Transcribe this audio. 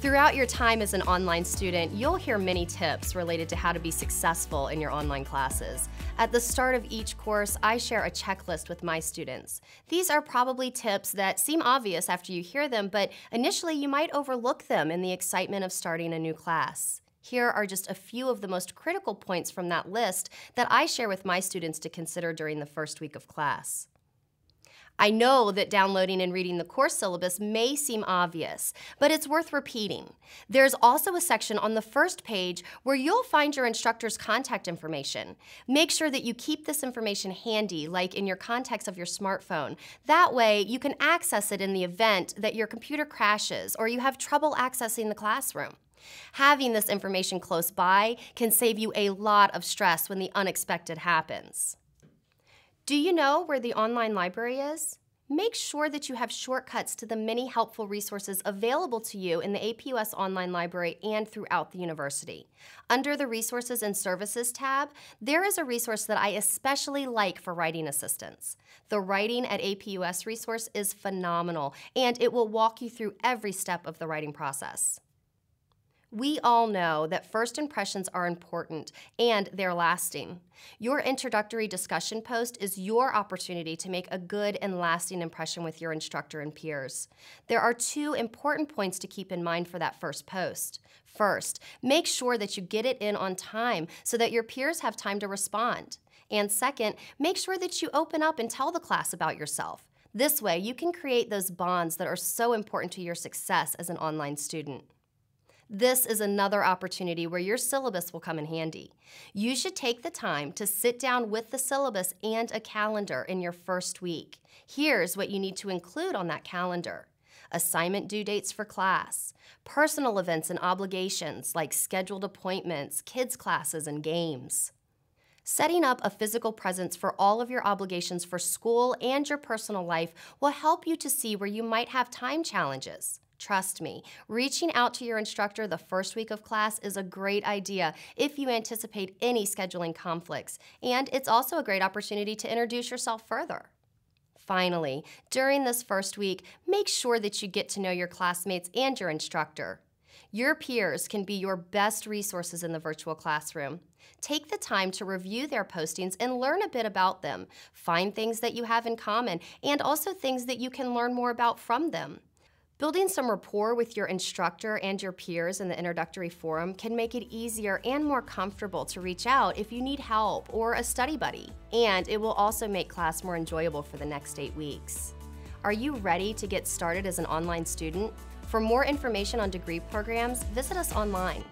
Throughout your time as an online student, you'll hear many tips related to how to be successful in your online classes. At the start of each course, I share a checklist with my students. These are probably tips that seem obvious after you hear them, but initially you might overlook them in the excitement of starting a new class. Here are just a few of the most critical points from that list that I share with my students to consider during the first week of class. I know that downloading and reading the course syllabus may seem obvious, but it's worth repeating. There's also a section on the first page where you'll find your instructor's contact information. Make sure that you keep this information handy, like in your contacts of your smartphone. That way, you can access it in the event that your computer crashes or you have trouble accessing the classroom. Having this information close by can save you a lot of stress when the unexpected happens. Do you know where the online library is? Make sure that you have shortcuts to the many helpful resources available to you in the APUS online library and throughout the university. Under the Resources and Services tab, there is a resource that I especially like for writing assistance. The Writing at APUS resource is phenomenal, and it will walk you through every step of the writing process. We all know that first impressions are important and they're lasting. Your introductory discussion post is your opportunity to make a good and lasting impression with your instructor and peers. There are two important points to keep in mind for that first post. First, make sure that you get it in on time so that your peers have time to respond. And second, make sure that you open up and tell the class about yourself. This way, you can create those bonds that are so important to your success as an online student. This is another opportunity where your syllabus will come in handy. You should take the time to sit down with the syllabus and a calendar in your first week. Here's what you need to include on that calendar assignment due dates for class, personal events and obligations like scheduled appointments, kids' classes, and games. Setting up a physical presence for all of your obligations for school and your personal life will help you to see where you might have time challenges. Trust me, reaching out to your instructor the first week of class is a great idea if you anticipate any scheduling conflicts, and it's also a great opportunity to introduce yourself further. Finally, during this first week, make sure that you get to know your classmates and your instructor. Your peers can be your best resources in the virtual classroom. Take the time to review their postings and learn a bit about them. Find things that you have in common and also things that you can learn more about from them. Building some rapport with your instructor and your peers in the introductory forum can make it easier and more comfortable to reach out if you need help or a study buddy. And it will also make class more enjoyable for the next eight weeks. Are you ready to get started as an online student? For more information on degree programs, visit us online.